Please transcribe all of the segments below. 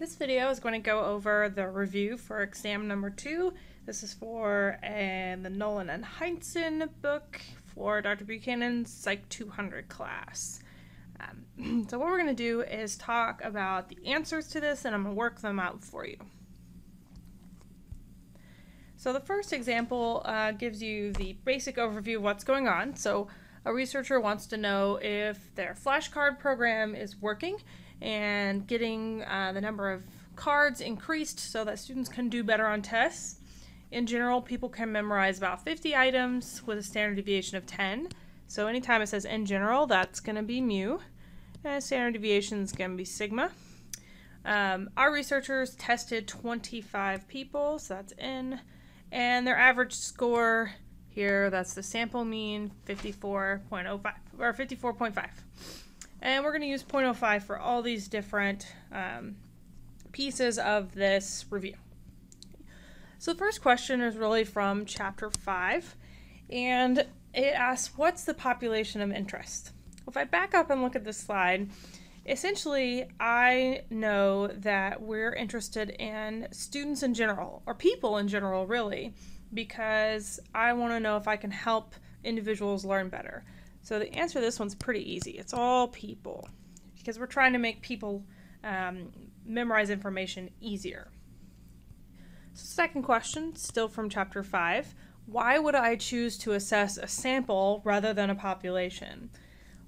This video is going to go over the review for exam number two. This is for uh, the Nolan and Heinzen book for Dr. Buchanan's Psych 200 class. Um, so what we're going to do is talk about the answers to this and I'm going to work them out for you. So the first example uh, gives you the basic overview of what's going on. So a researcher wants to know if their flashcard program is working and getting uh, the number of cards increased so that students can do better on tests. In general, people can memorize about 50 items with a standard deviation of 10. So anytime it says in general, that's going to be mu. And standard deviation is going to be sigma. Um, our researchers tested 25 people, so that's n. And their average score here, that's the sample mean, 54.05 or 54.5. And we're going to use 0.05 for all these different um, pieces of this review. So the first question is really from chapter 5, and it asks, what's the population of interest? If I back up and look at this slide, essentially I know that we're interested in students in general, or people in general really, because I want to know if I can help individuals learn better. So the answer to this one's pretty easy. It's all people because we're trying to make people um, memorize information easier. So second question, still from chapter 5. Why would I choose to assess a sample rather than a population?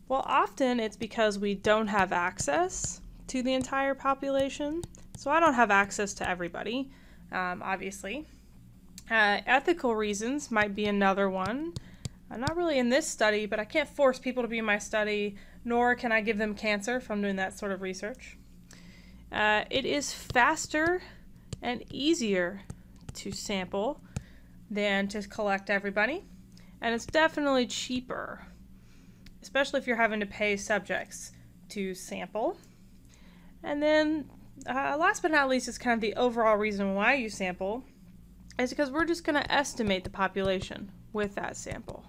Well, often it's because we don't have access to the entire population. So I don't have access to everybody, um, obviously. Uh, ethical reasons might be another one. Uh, not really in this study, but I can't force people to be in my study, nor can I give them cancer from doing that sort of research. Uh, it is faster and easier to sample than to collect everybody, and it's definitely cheaper, especially if you're having to pay subjects to sample. And then, uh, last but not least, is kind of the overall reason why you sample, is because we're just going to estimate the population with that sample.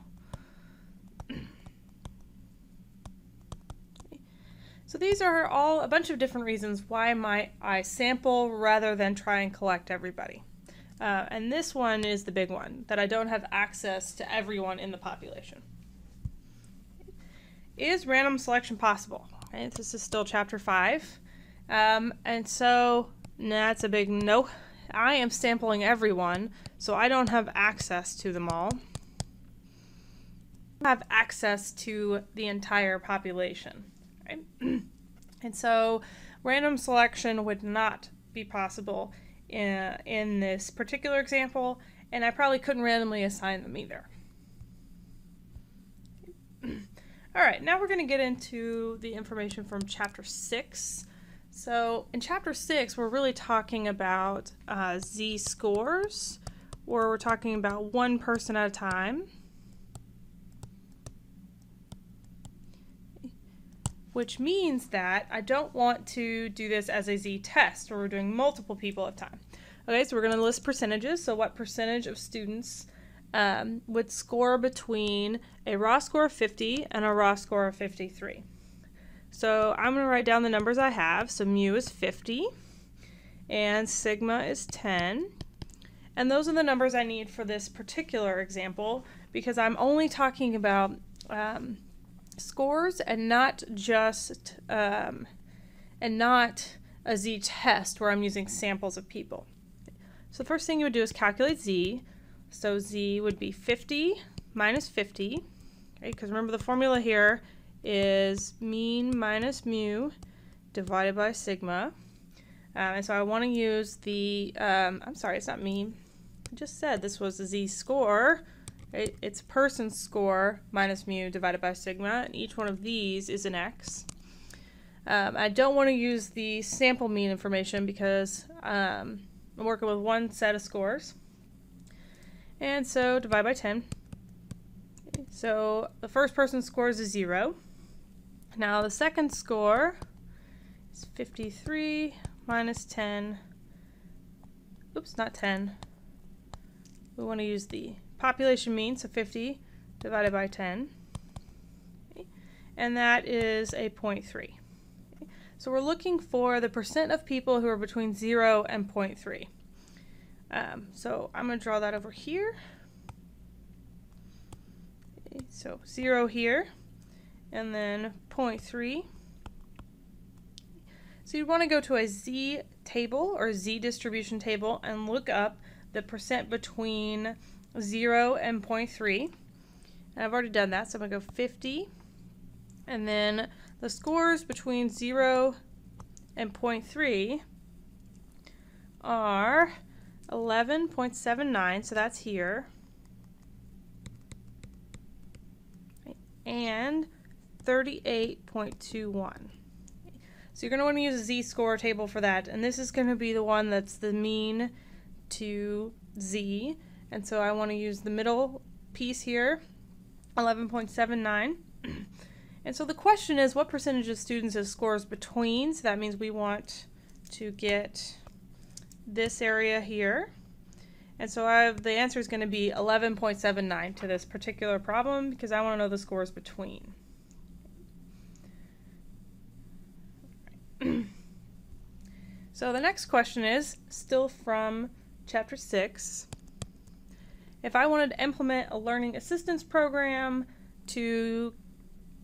So these are all a bunch of different reasons why might I sample rather than try and collect everybody. Uh, and this one is the big one, that I don't have access to everyone in the population. Is random selection possible? Right, this is still chapter 5. Um, and so that's a big no. I am sampling everyone, so I don't have access to them all. I have access to the entire population. And so random selection would not be possible in, in this particular example, and I probably couldn't randomly assign them either. All right, now we're going to get into the information from chapter 6. So in chapter 6, we're really talking about uh, z-scores, where we're talking about one person at a time. Which means that I don't want to do this as a z-test where we're doing multiple people at a time. Okay, so we're going to list percentages. So what percentage of students um, would score between a raw score of 50 and a raw score of 53? So I'm going to write down the numbers I have. So mu is 50 and sigma is 10. And those are the numbers I need for this particular example because I'm only talking about um, scores and not just um, and not a z-test where I'm using samples of people. So the first thing you would do is calculate z. So z would be 50 minus 50, because remember the formula here is mean minus mu divided by sigma. Um, and so I want to use the, um, I'm sorry, it's not mean. I just said this was the z-score Right? It's person score minus mu divided by sigma, and each one of these is an x. Um, I don't want to use the sample mean information because um, I'm working with one set of scores. And so divide by 10. So the first person's score is a 0. Now the second score is 53 minus 10. Oops, not 10. We want to use the population mean, so 50 divided by 10. Okay. And that is a 0.3. Okay. So we're looking for the percent of people who are between 0 and 0.3. Um, so I'm going to draw that over here. Okay, so 0 here, and then 0.3. So you'd want to go to a z table or z distribution table and look up the percent between 0 and 0.3. And I've already done that, so I'm going to go 50. And then the scores between 0 and 0.3 are 11.79, so that's here, and 38.21. So you're going to want to use a z-score table for that, and this is going to be the one that's the mean to z, and so I want to use the middle piece here, 11.79. And so the question is what percentage of students have scores between? So that means we want to get this area here. And so I have, the answer is going to be 11.79 to this particular problem because I want to know the scores between. so the next question is still from chapter 6. If I wanted to implement a learning assistance program to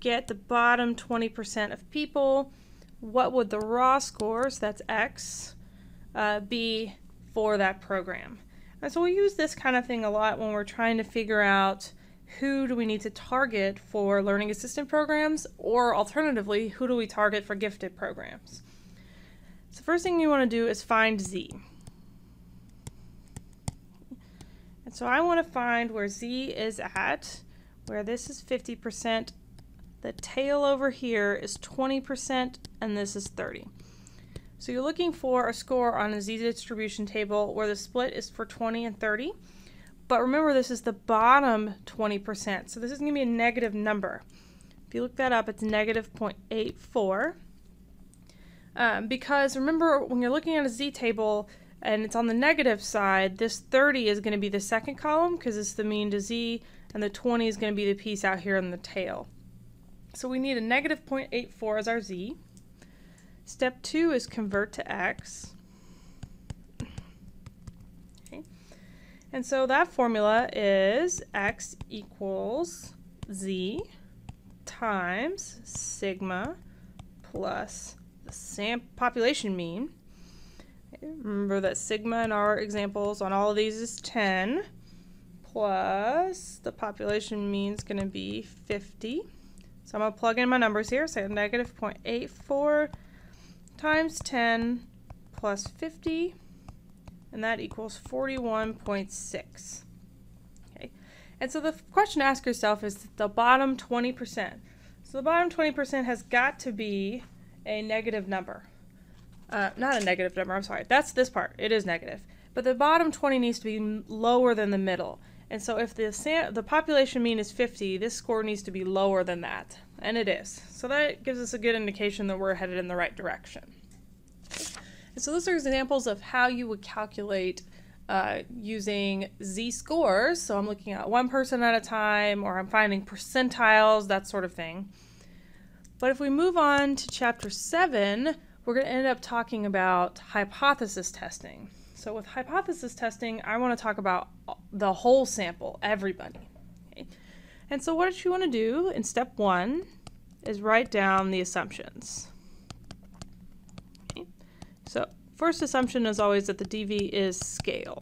get the bottom 20% of people, what would the raw scores, that's X, uh, be for that program? And so we use this kind of thing a lot when we're trying to figure out who do we need to target for learning assistant programs, or alternatively, who do we target for gifted programs? So first thing you want to do is find Z. And so I want to find where Z is at, where this is 50% the tail over here is 20% and this is 30. So you're looking for a score on a z-distribution table where the split is for 20 and 30. But remember this is the bottom 20%, so this is going to be a negative number. If you look that up, it's negative 0.84. Um, because remember, when you're looking at a z-table and it's on the negative side, this 30 is going to be the second column because it's the mean to z, and the 20 is going to be the piece out here in the tail. So we need a negative 0.84 as our z. Step two is convert to x. And so that formula is x equals z times sigma plus the sam population mean. Remember that sigma in our examples on all of these is 10 plus the population mean is going to be 50 so I'm going to plug in my numbers here. So negative 0.84 times 10 plus 50, and that equals 41.6. Okay, and so the question to ask yourself is the bottom 20%. So the bottom 20% has got to be a negative number. Uh, not a negative number, I'm sorry. That's this part. It is negative. But the bottom 20 needs to be lower than the middle. And so if the, the population mean is 50, this score needs to be lower than that. And it is. So that gives us a good indication that we're headed in the right direction. And so those are examples of how you would calculate uh, using z-scores. So I'm looking at one person at a time, or I'm finding percentiles, that sort of thing. But if we move on to chapter 7, we're going to end up talking about hypothesis testing. So with hypothesis testing, I want to talk about the whole sample, everybody. Okay? And so what you want to do in step one is write down the assumptions. Okay? So first assumption is always that the DV is scale.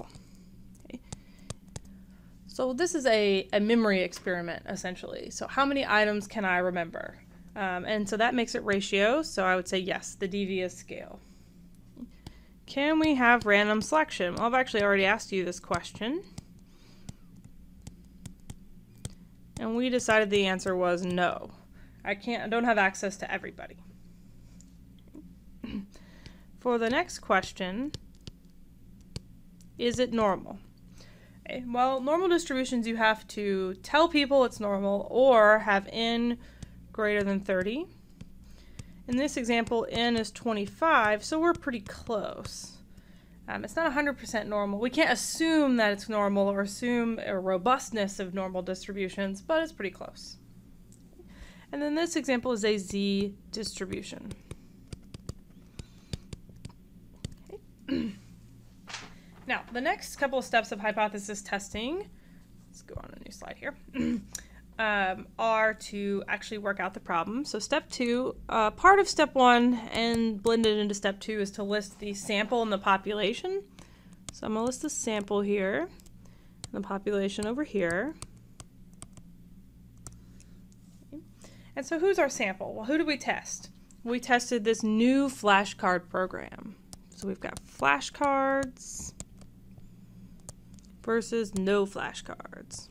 So this is a, a memory experiment, essentially. So how many items can I remember? Um, and so that makes it ratio, so I would say yes, the DV is scale. Can we have random selection? Well, I've actually already asked you this question. And we decided the answer was no. I can't I don't have access to everybody. For the next question, is it normal? Okay, well, normal distributions you have to tell people it's normal or have n greater than 30. In this example, n is 25, so we're pretty close. Um, it's not 100% normal. We can't assume that it's normal or assume a robustness of normal distributions, but it's pretty close. And then this example is a z distribution. Okay. now, the next couple of steps of hypothesis testing, let's go on a new slide here. um, are to actually work out the problem. So step two, uh, part of step one and blended into step two is to list the sample and the population. So I'm to list the sample here, and the population over here. And so who's our sample? Well, who did we test? We tested this new flashcard program. So we've got flashcards versus no flashcards.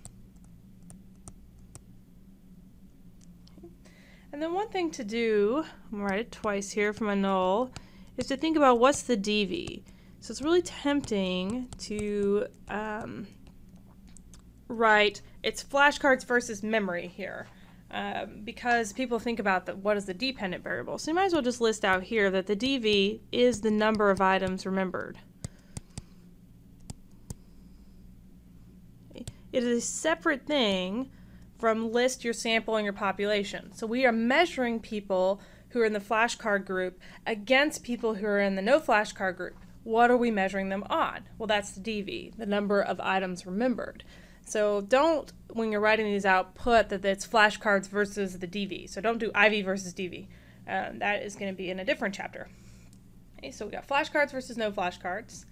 And then one thing to do, I'm to write it twice here for my null, is to think about what's the DV. So it's really tempting to um, write it's flashcards versus memory here. Um, because people think about the, what is the dependent variable. So you might as well just list out here that the DV is the number of items remembered. It is a separate thing from list your sample and your population. So we are measuring people who are in the flashcard group against people who are in the no flashcard group. What are we measuring them on? Well, that's the DV, the number of items remembered. So don't, when you're writing these out, put that it's flashcards versus the DV. So don't do IV versus DV. Um, that is going to be in a different chapter. Okay, so we got flashcards versus no flashcards.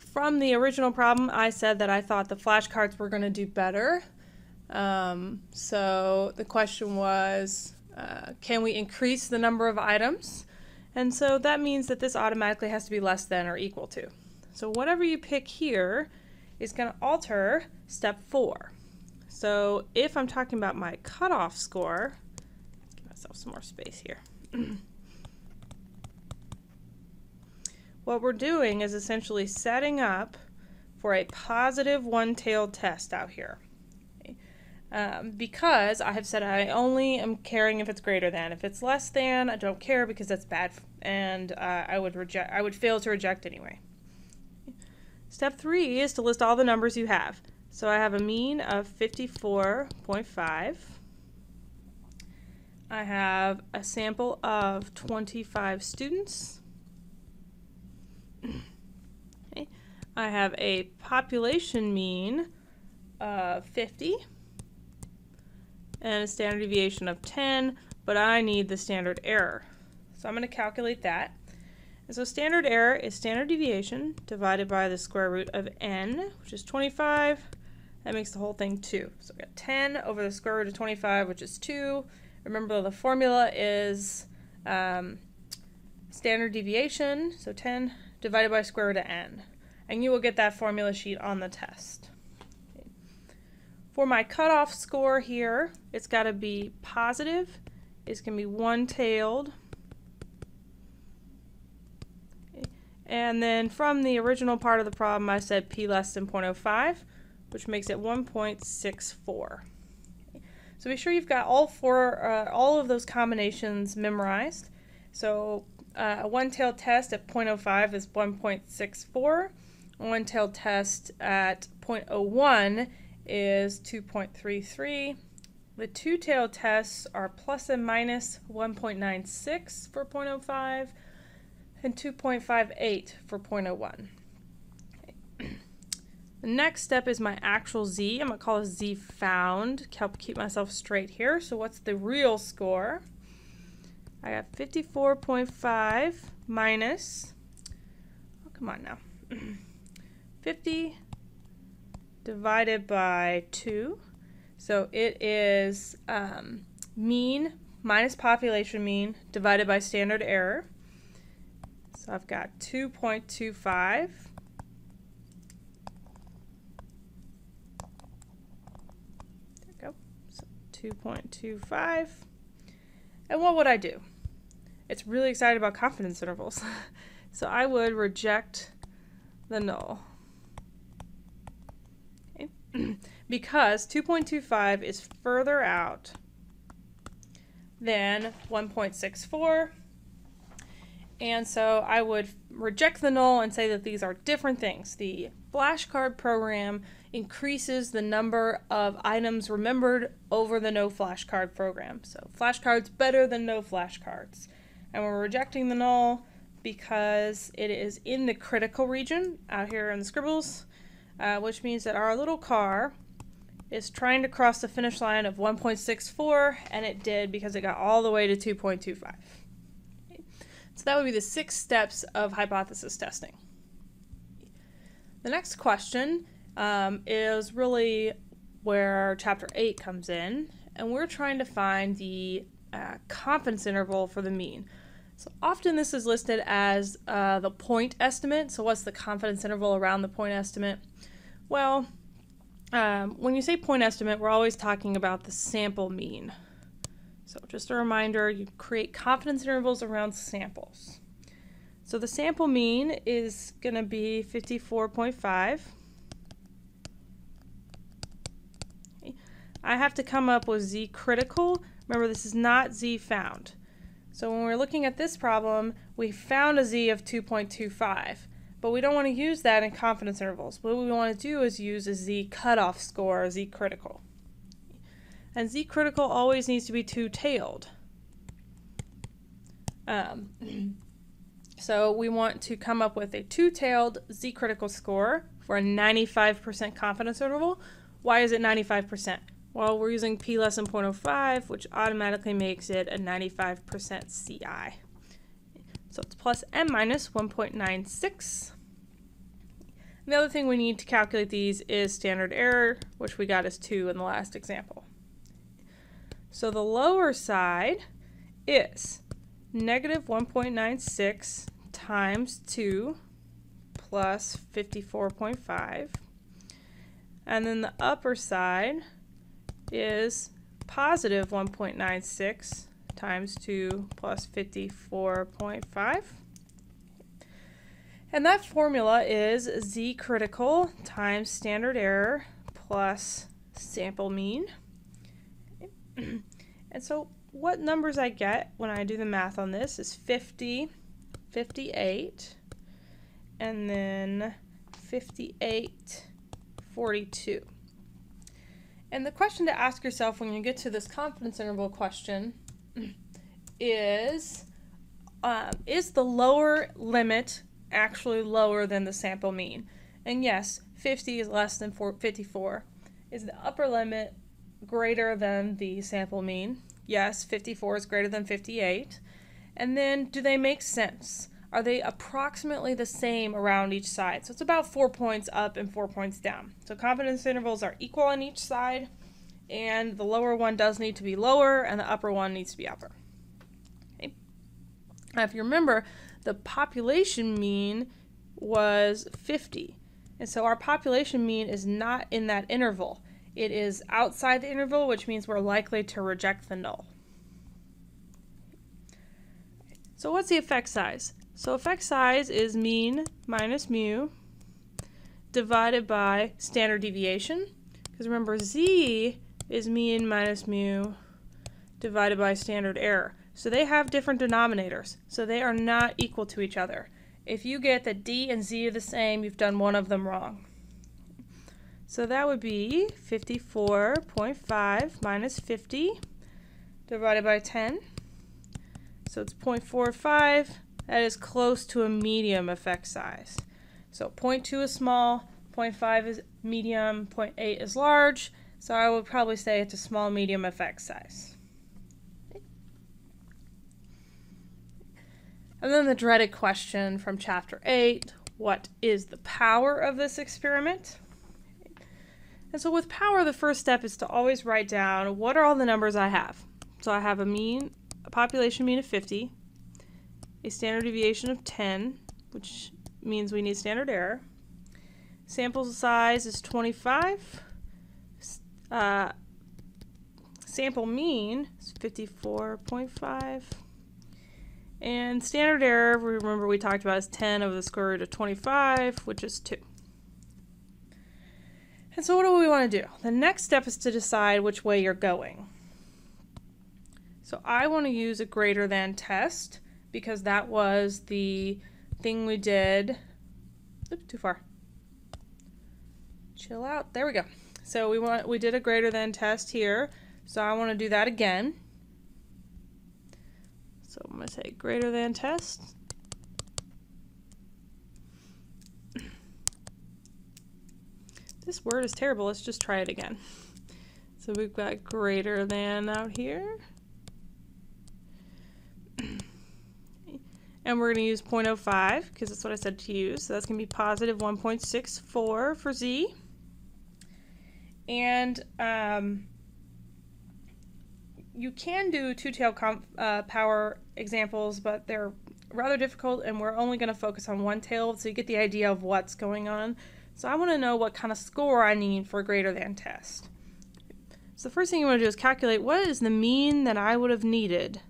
From the original problem, I said that I thought the flashcards were going to do better. Um, so the question was, uh, can we increase the number of items? And so that means that this automatically has to be less than or equal to. So whatever you pick here, is going to alter step four. So if I'm talking about my cutoff score, give myself some more space here. what we're doing is essentially setting up for a positive one-tailed test out here. Um, because I have said I only am caring if it's greater than. If it's less than, I don't care because that's bad, and uh, I would reject. I would fail to reject anyway. Step three is to list all the numbers you have. So I have a mean of 54.5. I have a sample of 25 students. okay. I have a population mean of 50 and a standard deviation of 10, but I need the standard error. So I'm going to calculate that. And so standard error is standard deviation divided by the square root of n, which is 25. That makes the whole thing 2. So we got 10 over the square root of 25, which is 2. Remember the formula is um, standard deviation, so 10 divided by square root of n. And you will get that formula sheet on the test. For my cutoff score here, it's got to be positive. It's going to be one-tailed. And then from the original part of the problem, I said p less than 0.05, which makes it 1.64. So be sure you've got all four, uh, all of those combinations memorized. So uh, a one-tailed test at 0.05 is 1.64. A one-tailed test at 0.01 is 2.33. The two-tailed tests are plus and minus 1.96 for 0.05 and 2.58 for 0.01. The next step is my actual z. I'm going to call this z found. Help keep myself straight here. So what's the real score? I got 54.5 minus, oh, come on now, 50 divided by 2. So it is um, mean minus population mean divided by standard error. So I've got 2.25. There we go. So 2.25. And what would I do? It's really excited about confidence intervals. so I would reject the null. Because 2.25 is further out than 1.64 and so I would reject the null and say that these are different things. The flashcard program increases the number of items remembered over the no flashcard program. So flashcards better than no flashcards. And we're rejecting the null because it is in the critical region out here in the scribbles, uh, which means that our little car is trying to cross the finish line of 1.64, and it did because it got all the way to 2.25. Okay. So that would be the six steps of hypothesis testing. The next question um, is really where chapter 8 comes in, and we're trying to find the uh, confidence interval for the mean. So often this is listed as uh, the point estimate. So what's the confidence interval around the point estimate? Well, um, when you say point estimate, we're always talking about the sample mean. So just a reminder, you create confidence intervals around samples. So the sample mean is going to be 54.5. I have to come up with z critical. Remember, this is not z found. So when we're looking at this problem, we found a z of 2.25, but we don't want to use that in confidence intervals. What we want to do is use a z cutoff score, z critical. And z critical always needs to be two-tailed. Um, so we want to come up with a two-tailed z critical score for a 95% confidence interval. Why is it 95%? Well, we're using p less than 0.05, which automatically makes it a 95% CI. So it's plus m minus 1.96. The other thing we need to calculate these is standard error, which we got as 2 in the last example. So the lower side is negative 1.96 times 2 plus 54.5. And then the upper side is positive 1.96 times 2 plus 54.5. And that formula is z critical times standard error plus sample mean. and so what numbers I get when I do the math on this is 50, 58, and then 58, 42. And the question to ask yourself when you get to this confidence interval question is um, Is the lower limit actually lower than the sample mean? And yes, 50 is less than 54. Is the upper limit greater than the sample mean? Yes, 54 is greater than 58. And then do they make sense? are they approximately the same around each side? So it's about four points up and four points down. So confidence intervals are equal on each side, and the lower one does need to be lower, and the upper one needs to be upper. Okay. Now, if you remember, the population mean was 50. And so our population mean is not in that interval. It is outside the interval, which means we're likely to reject the null. So what's the effect size? So effect size is mean minus mu divided by standard deviation. Because remember, z is mean minus mu divided by standard error. So they have different denominators. So they are not equal to each other. If you get that d and z are the same, you've done one of them wrong. So that would be 54.5 minus 50 divided by 10. So it's 0.45 that is close to a medium effect size. So 0.2 is small, 0.5 is medium, 0.8 is large, so I would probably say it's a small medium effect size. And then the dreaded question from chapter 8, what is the power of this experiment? And so with power, the first step is to always write down what are all the numbers I have. So I have a mean, a population mean of 50, a standard deviation of 10, which means we need standard error. Sample size is 25. Uh, sample mean is 54.5. And standard error, remember we talked about, is 10 over the square root of 25, which is 2. And so what do we want to do? The next step is to decide which way you're going. So I want to use a greater than test because that was the thing we did. Oops, too far. Chill out. There we go. So we want we did a greater than test here. So I want to do that again. So I'm going to say greater than test. This word is terrible. Let's just try it again. So we've got greater than out here. and we're going to use 0.05 because that's what I said to use. So that's going to be positive 1.64 for z. And um, you can do two-tailed uh, power examples, but they're rather difficult and we're only going to focus on one tail so you get the idea of what's going on. So I want to know what kind of score I need for a greater than test. So the first thing you want to do is calculate what is the mean that I would have needed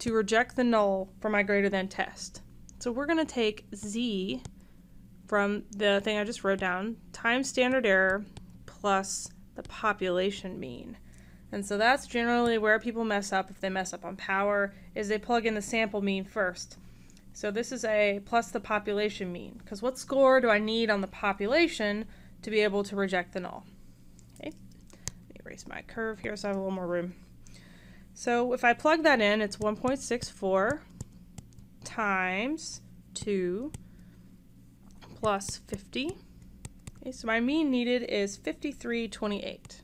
to reject the null for my greater than test. So we're going to take z from the thing I just wrote down times standard error plus the population mean. And so that's generally where people mess up if they mess up on power is they plug in the sample mean first. So this is a plus the population mean because what score do I need on the population to be able to reject the null? Okay, let me erase my curve here so I have a little more room. So if I plug that in, it's 1.64 times 2 plus 50. Okay, so my mean needed is 5328.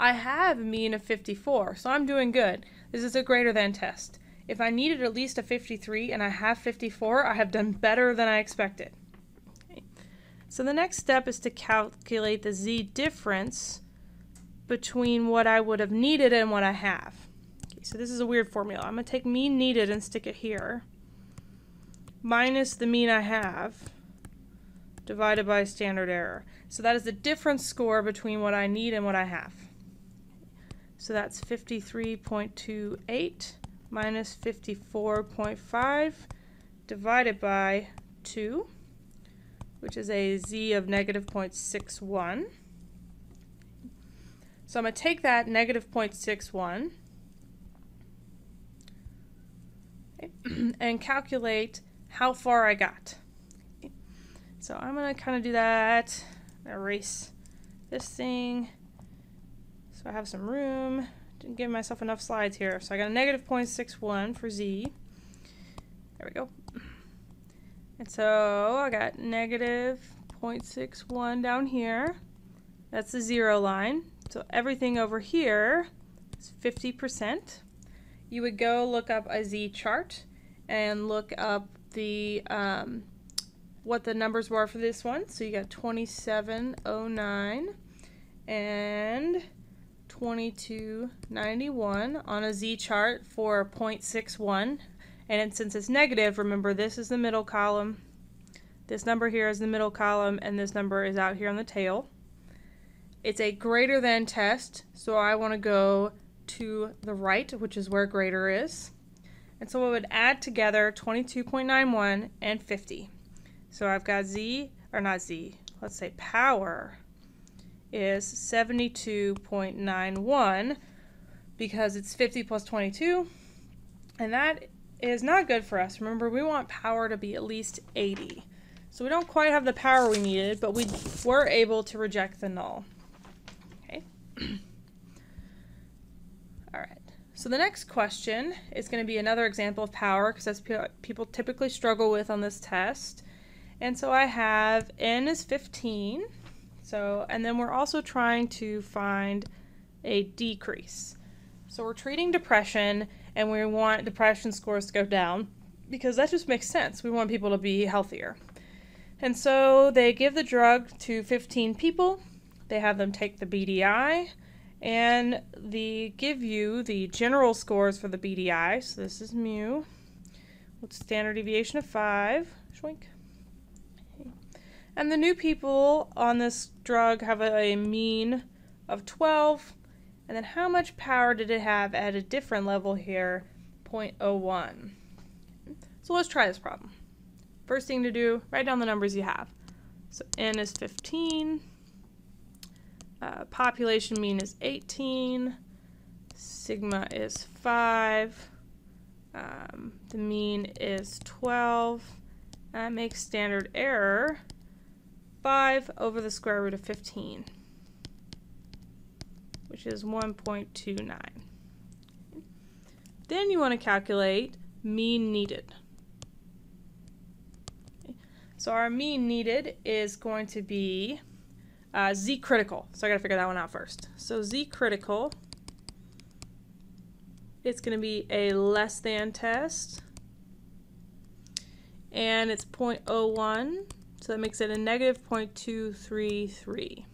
I have a mean of 54, so I'm doing good. This is a greater than test. If I needed at least a 53 and I have 54, I have done better than I expected. Okay. So the next step is to calculate the z difference between what I would have needed and what I have. Okay, so this is a weird formula. I'm going to take mean needed and stick it here, minus the mean I have, divided by standard error. So that is the difference score between what I need and what I have. So that's 53.28 minus 54.5 divided by 2, which is a z of negative 0.61. So I'm going to take that negative 0.61 and calculate how far I got. So I'm going to kind of do that, erase this thing, so I have some room. Didn't give myself enough slides here. So I got a negative 0.61 for z. There we go. And so I got negative 0.61 down here. That's the zero line. So everything over here is 50%. You would go look up a Z chart and look up the um, what the numbers were for this one. So you got 2709 and 2291 on a Z chart for 0.61. And since it's negative, remember this is the middle column, this number here is the middle column, and this number is out here on the tail. It's a greater than test, so I want to go to the right, which is where greater is. And so I would add together 22.91 and 50. So I've got Z, or not Z, let's say power is 72.91 because it's 50 plus 22. And that is not good for us. Remember, we want power to be at least 80. So we don't quite have the power we needed, but we were able to reject the null. Right. So the next question is going to be another example of power because that's people typically struggle with on this test. And so I have n is 15. So, and then we're also trying to find a decrease. So we're treating depression and we want depression scores to go down because that just makes sense. We want people to be healthier. And so they give the drug to 15 people they have them take the BDI and they give you the general scores for the BDI. So this is mu with standard deviation of 5. Schwink. And the new people on this drug have a, a mean of 12. And then how much power did it have at a different level here? 0.01. So let's try this problem. First thing to do, write down the numbers you have. So n is 15. Uh, population mean is 18. Sigma is 5. Um, the mean is 12. That makes standard error 5 over the square root of 15, which is 1.29. Then you want to calculate mean needed. So our mean needed is going to be uh, z critical. So I got to figure that one out first. So z critical, it's going to be a less than test. And it's 0.01, so that makes it a negative 0.233.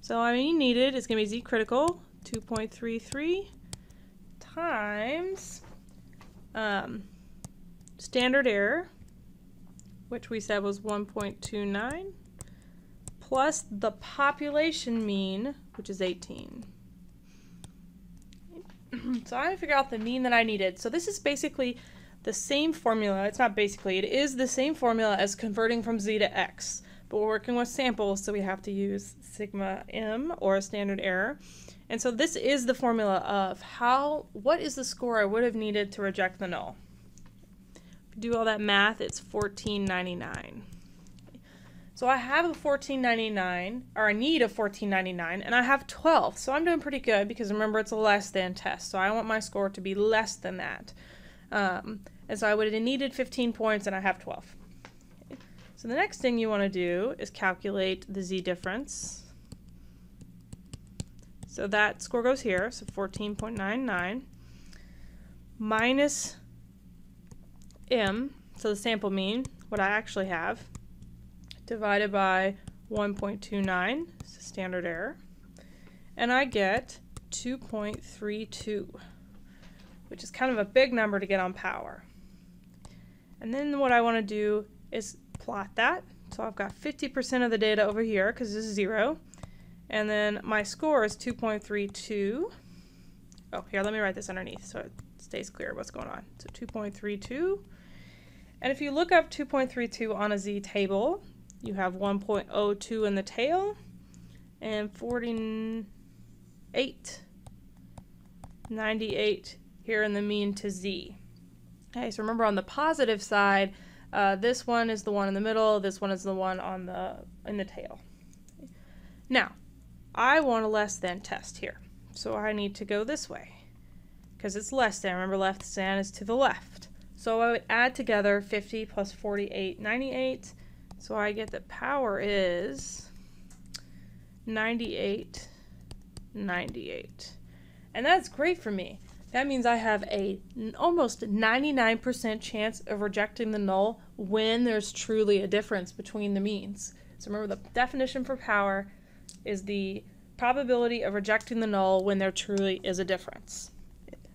So our mean needed is going to be z critical, 2.33 times um, standard error, which we said was 1.29, plus the population mean, which is 18. so I figure out the mean that I needed. So this is basically the same formula. It's not basically, it is the same formula as converting from z to x. But we're working with samples, so we have to use sigma m or a standard error. And so this is the formula of how, what is the score I would have needed to reject the null. Do all that math, it's 1499. So I have a 1499, or I need a 1499, and I have 12. So I'm doing pretty good because remember it's a less than test. So I want my score to be less than that. Um, and so I would have needed 15 points and I have 12. So the next thing you want to do is calculate the z difference. So that score goes here, so 14.99 minus m, so the sample mean, what I actually have, divided by 1.29, standard error, and I get 2.32, which is kind of a big number to get on power. And then what I want to do is plot that. So I've got 50% of the data over here because this is 0. And then my score is 2.32. Oh, here, let me write this underneath so it stays clear what's going on. So 2.32. And if you look up 2.32 on a z table, you have 1.02 in the tail and 48, 98 here in the mean to z. Okay, so remember on the positive side, uh, this one is the one in the middle, this one is the one on the in the tail. Now, I want a less than test here. So I need to go this way because it's less than. Remember left than is to the left. So I would add together 50 plus 48, 98. So I get that power is 98, 98. And that's great for me. That means I have a almost 99% chance of rejecting the null when there's truly a difference between the means. So remember the definition for power is the probability of rejecting the null when there truly is a difference.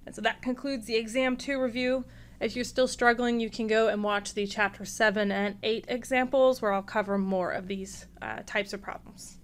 And so that concludes the exam 2 review. If you're still struggling, you can go and watch the chapter 7 and 8 examples where I'll cover more of these uh, types of problems.